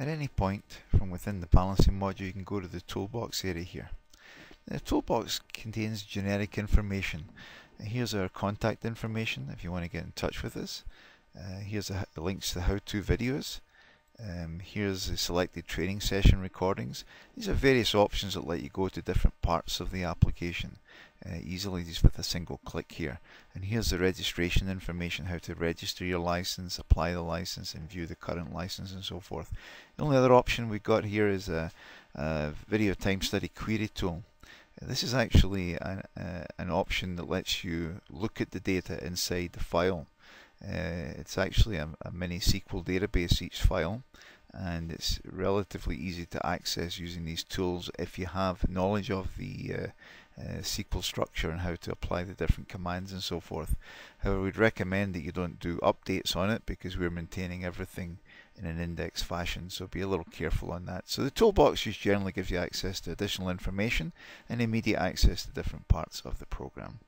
At any point from within the balancing module you can go to the toolbox area here. The toolbox contains generic information. Here's our contact information if you want to get in touch with us. Uh, here's a, links to how-to videos. Um, here's the selected training session recordings. These are various options that let you go to different parts of the application uh, easily just with a single click here. And here's the registration information, how to register your license, apply the license and view the current license and so forth. The only other option we've got here is a, a video time study query tool. This is actually an, uh, an option that lets you look at the data inside the file. Uh, it's actually a, a, mini SQL database each file and it's relatively easy to access using these tools if you have knowledge of the uh, uh, SQL structure and how to apply the different commands and so forth. However, we'd recommend that you don't do updates on it because we're maintaining everything in an index fashion, so be a little careful on that. So the toolbox just generally gives you access to additional information and immediate access to different parts of the program.